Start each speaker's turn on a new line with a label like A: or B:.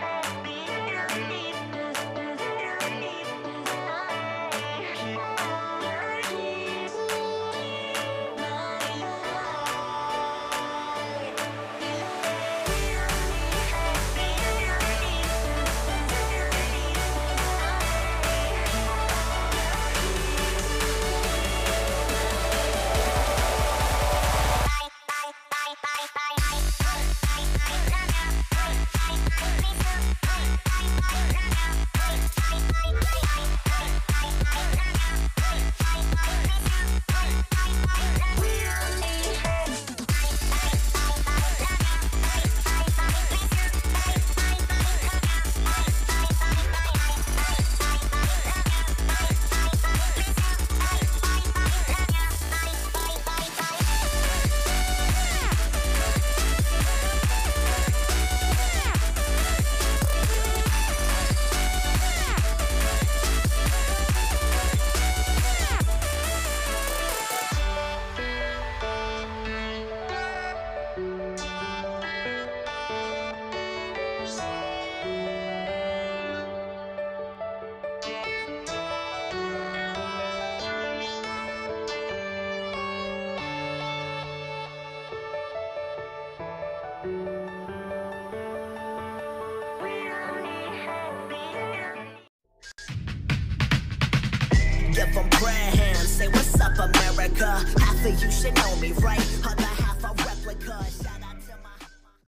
A: Bye. Give them prayer hands. Say, What's up, America? Half of you should know me, right?